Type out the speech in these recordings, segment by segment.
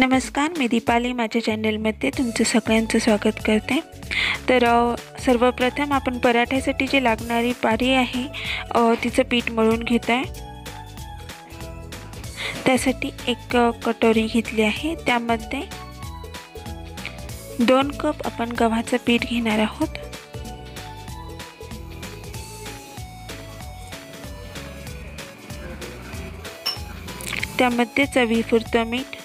नमस्कार मी दीपाली माझ्या चॅनलमध्ये तुमचं सगळ्यांचं स्वागत करते. तर सर्वप्रथम आपण पराठ्यासाठी जी लागणारी पारी आहे तिचं पीठ मळून घेत आहे त्यासाठी एक कटोरी घेतली आहे. त्यामध्ये दोन कप आपण गव्हाचं पीठ घेणार आहोत. त्यामध्ये चवीपुरतं मीठ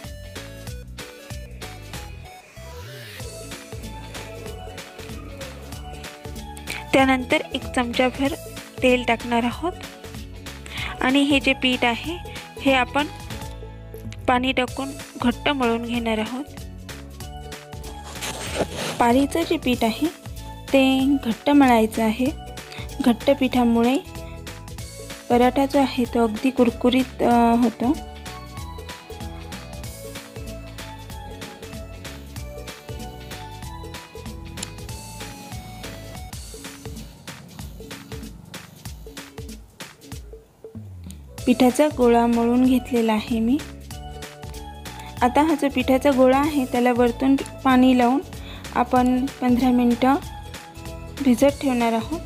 त्यानंतर एक चमचाभर तेल टाकणार आहोत. आणि हे जे पीठ आहे हे आपण पाणी टाकून घट्ट मळून घेणार आहोत. पारीचं जे पीठ आहे ते घट्ट मळायचं आहे. घट्ट पिठामुळे पराठा जो आहे तो अगदी कुरकुरीत होतो. पिठाचा गोळा मळून घेतलेला आहे मी. आता हा जो पिठाचा गोळा आहे त्याला वरतून पाणी लावून आपण पंधरा मिनटं भिजत ठेवणार आहोत.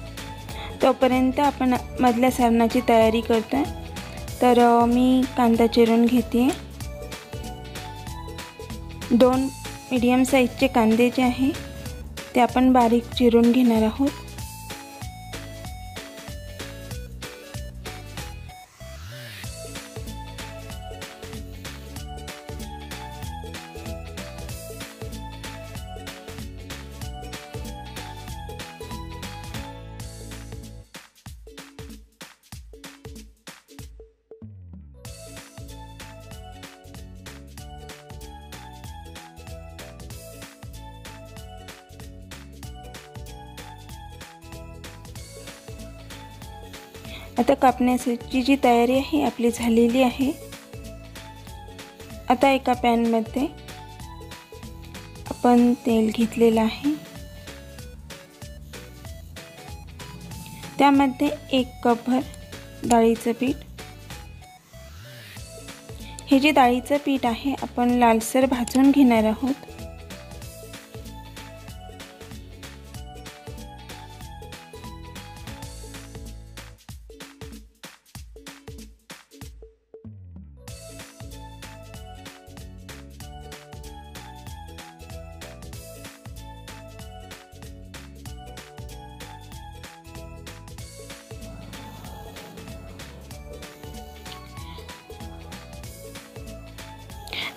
तोपर्यंत आपण मधल्या सारणाची तयारी करतो आहे तर मी कांदा चिरून घेते. दोन मीडियम साईजचे कांदे जे आहे ते आपण बारीक चिरून घेणार आहोत. आता कापण्याची जी तयारी आहे आपली झालेली आहे. आता एका पॅनमध्ये आपण तेल घेतलेलं आहे. त्यामध्ये एक कपभर डाळीचं पीठ. हे जे डाळीचं पीठ आहे आपण लालसर भाजून घेणार आहोत.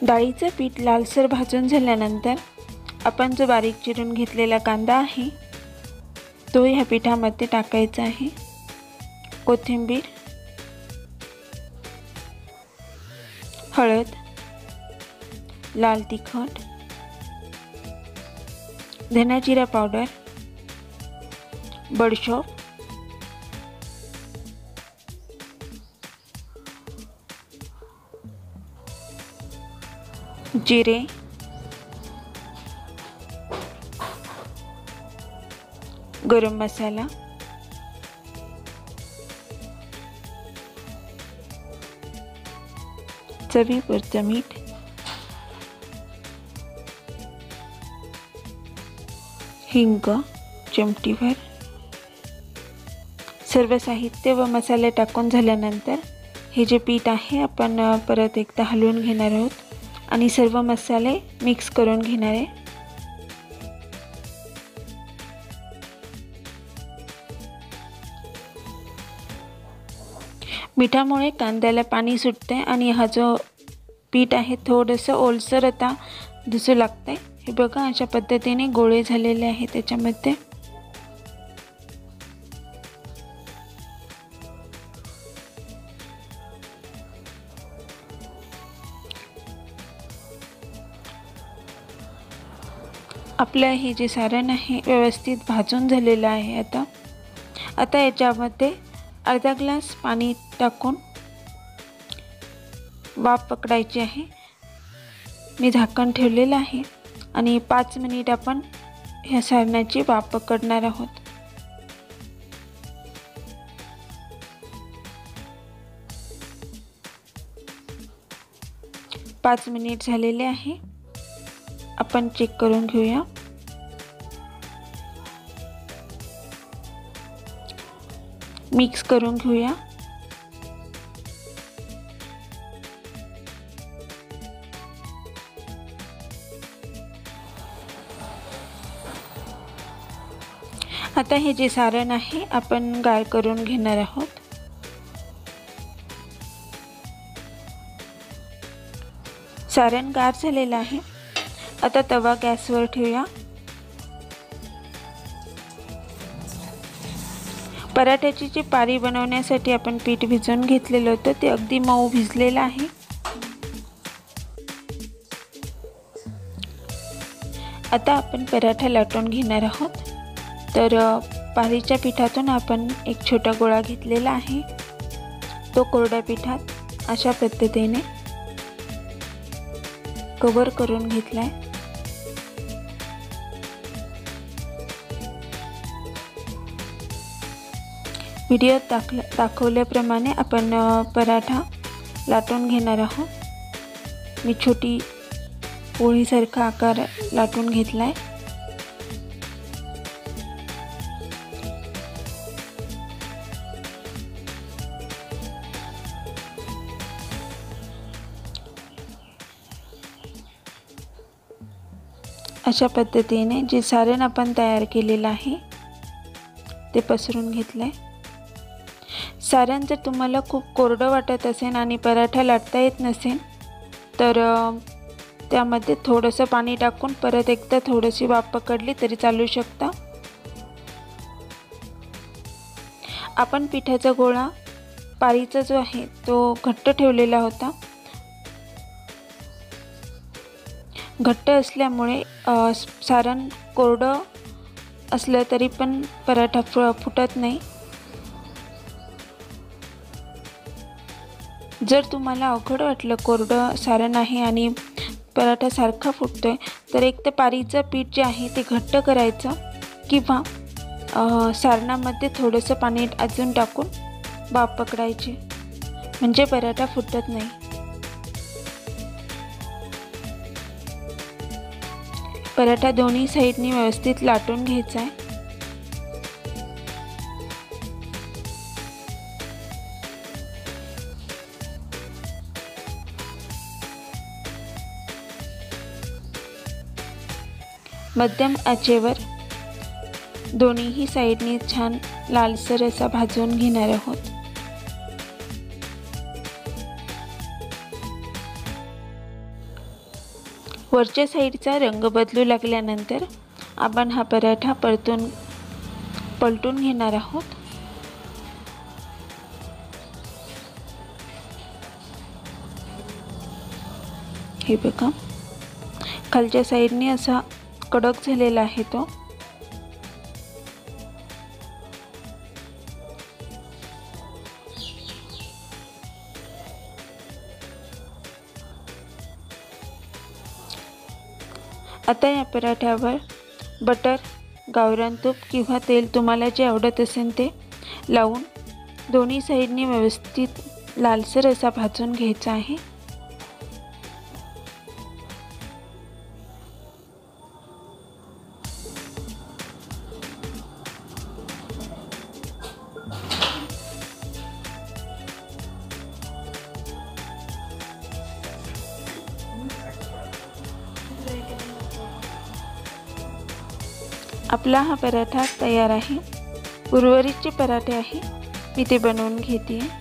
डाळीचं पीठ लालसर भाजून झाल्यानंतर आपण जो बारीक चिरून घेतलेला कांदा आहे तो ह्या पिठामध्ये टाकायचा आहे. कोथिंबीर हळद लाल तिखट धना जिरा पावडर बडशोप जिरे. गरम मसाला. चवीपुरतं मीठ. हिंग चिमटीभर सर्व साहित्य व मसाले टाकून झाल्यानंतर हे जे पीठ आहे आपण परत एकदा हलवून घेणार आहोत. आणि सर्व मसाले मिक्स करून घेणार आहे. मिठामुळे कांद्याला पाणी सुटते आणि हा जो पीठ आहे थोडंसं ओलसर आता दिसू लागतंय. हे बघा अशा पद्धतीने गोळे झालेले आहे त्याच्यामध्ये. आपलं हे जे सारण आहे व्यवस्थित भाजून झालेलं आहे आता. आता याच्यामध्ये अर्धा ग्लास पाणी टाकून वाफ पकडायची आहे. मी झाकण ठेवलेलं आहे आणि पाच मिनिट आपण ह्या सारणाची वाफ पकडणार आहोत. पाच मिनिट झालेले आहे. आपण चेक करून घेऊया. मिक्स करून घेऊया. आता हे जे सारण आहे आपण गाळ करून घेणार आहोत. सारण गार झालेलं आहे. आता तवा गॅसवर ठेवूया. पराठ्याची जी पारी बनवण्यासाठी आपण पीठ भिजवून घेतलेलं होतं ते अगदी मऊ भिजलेलं आहे. आता आपण पराठा लाटून घेणार आहोत. तर पारीच्या पिठातून आपण एक छोटा गोळा घेतलेला आहे. तो कोरड्या पिठात अशा पद्धतीने कवर करून घेतला आहे व्हिडिओत दाखल्या दाखवल्याप्रमाणे आपण पराठा लाटून घेणार आहोत. मी छोटी पोळीसारखा आकार लाटून घेतला आहे अशा पद्धतीने जे सारण आपण तयार केलेलं आहे ते पसरून घेतलं आहे सारण जर तुम्हाला खूप कोरडं वाटत असेल आणि पराठा लाटता येत नसेल तर त्यामध्ये थोडंसं पाणी टाकून परत एकदा थोडीशी वाफ पकडली तरी चालू शकता. आपण पिठाचा गोळा पारीचा जो आहे तो घट्ट ठेवलेला होता. घट्ट असल्यामुळे सारण कोरडं असलं तरी पण पराठा फु फुटत नाही. जर तुम्हाला अवघड वाटलं कोरडं सारण आहे आणि पराठा सारखा फुटतो आहे तर एक तर पारीचं पीठ जे आहे ते घट्ट करायचं किंवा सारणामध्ये थोडंसं पाणी अजून टाकून बाप पकडायची. म्हणजे पराठा फुटत नाही. पराठा दोन्ही साईडनी व्यवस्थित लाटून घ्यायचा आहे. मध्यम आचेवर दोन्हीही साईडने छान लालसर असा भाजून घेणार आहोत. वरच्या साईडचा रंग बदलू लागल्यानंतर आपण हा पराठा परतून पलटून घेणार आहोत. हे बघा. खालच्या साईडने असा कडक झालेला आहे तो. आता या पराठ्यावर बटर गावरान तूप किंवा तेल तुम्हाला जे आवडत असेल ते लावून दोन्ही साईडने व्यवस्थित लालसर असा भाजून घ्यायचा आहे. आपला हा पराठा तयार आहे. उर्वरितचे पराठे आहे. मी ते बनवून घेते.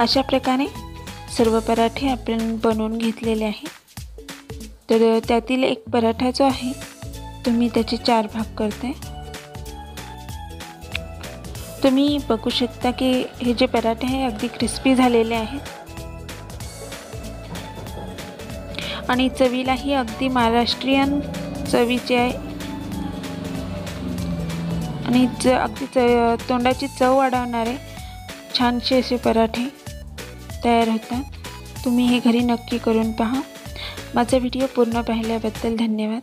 अशा प्रकारे सर्व पराठे आपण बनवून घेतलेले आहे. तर त्यातील एक पराठा जो आहे तो मी त्याचे चार भाग करते तुम्ही बघू शकता की हे जे पराठे आहे अगदी क्रिस्पी झालेले आहेत. आणि चवीलाही अगदी महाराष्ट्रीयन चवीचे आहे. आणि च अगदी च तोंडाची चव वाढवणारे छानसे असे पराठे. तयार होतात तुम्ही हे घरी नक्की करून पहा. माझा व्हिडिओ पूर्ण पाहिल्याबद्दल धन्यवाद.